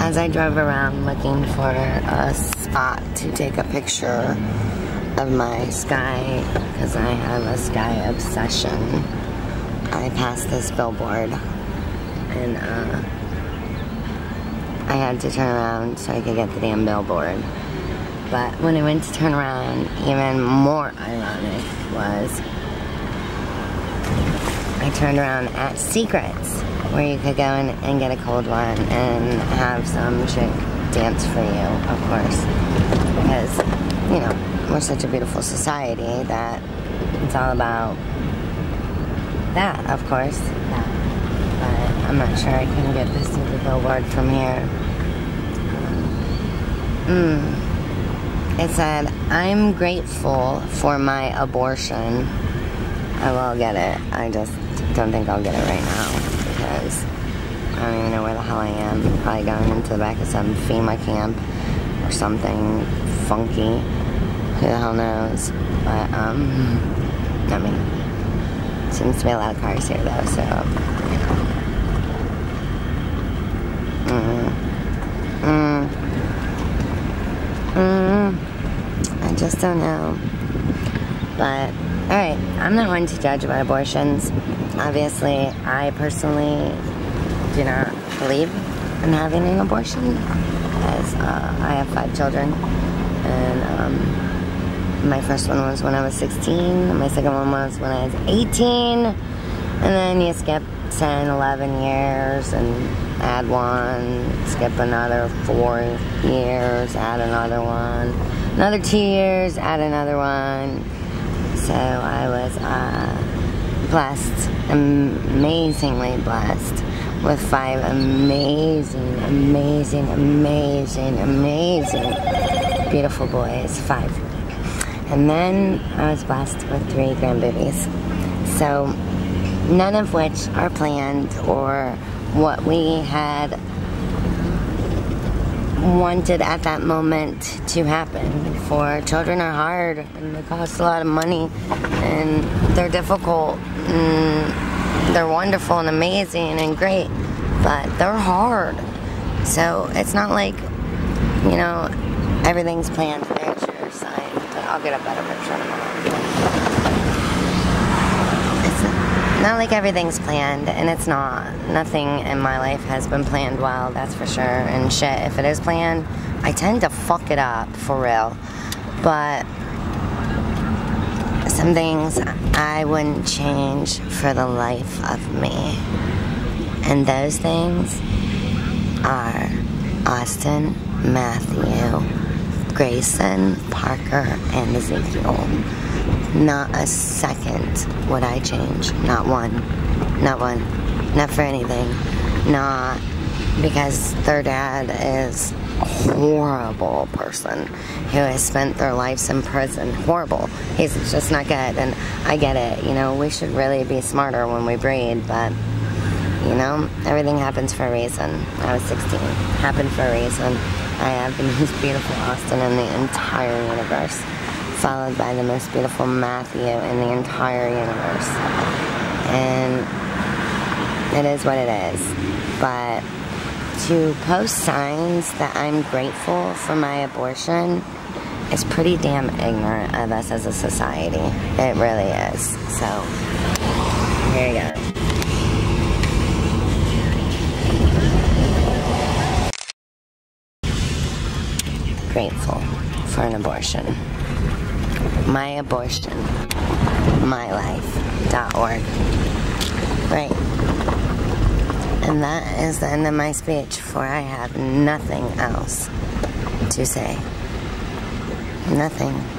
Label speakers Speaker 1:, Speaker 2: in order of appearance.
Speaker 1: as I drove around looking for a spot to take a picture of my sky, because I have a sky obsession, I passed this billboard and uh, I had to turn around so I could get the damn billboard. But when I went to turn around, even more ironic was I turned around at Secrets, where you could go in and get a cold one and have some chick dance for you, of course. Because, you know, we're such a beautiful society that it's all about that, of course. That. But I'm not sure I can get this to the billboard from here. Mm. It said, I'm grateful for my abortion. I will get it. I just don't think I'll get it right now because I don't even know where the hell I am. Probably going into the back of some FEMA camp or something funky. Who the hell knows? But, um, I mean, seems to be a lot of cars here though, so, you know. Mm. Mm. Mm. I just don't know. But, alright, I'm not one to judge about abortions. Obviously, I personally do not believe in having an abortion, as uh, I have five children, and um, my first one was when I was 16, my second one was when I was 18, and then you skip 10, 11 years and add one, skip another four years, add another one, another two years, add another one. So I was uh, blessed, amazingly blessed, with five amazing, amazing, amazing, amazing, beautiful boys. Five. And then I was blessed with three grandbabies. So none of which are planned or what we had wanted at that moment to happen. For children are hard and they cost a lot of money and they're difficult and they're wonderful and amazing and great, but they're hard. So it's not like, you know, everything's planned. There's your sign, but I'll get a better picture tomorrow. Not like everything's planned, and it's not. Nothing in my life has been planned well, that's for sure. And shit, if it is planned, I tend to fuck it up, for real. But some things I wouldn't change for the life of me. And those things are Austin, Matthew, Grayson, Parker, and Ezekiel. Not a second would I change. Not one. Not one. Not for anything. Not because their dad is a horrible person who has spent their lives in prison. Horrible. He's just not good. And I get it. You know, we should really be smarter when we breed, but you know, everything happens for a reason. I was 16. Happened for a reason. I have the most beautiful Austin in the entire universe followed by the most beautiful Matthew in the entire universe. And it is what it is. But to post signs that I'm grateful for my abortion is pretty damn ignorant of us as a society. It really is. So, here you go. Grateful for an abortion my abortion, mylife.org. Right. And that is the end of my speech, for I have nothing else to say. Nothing.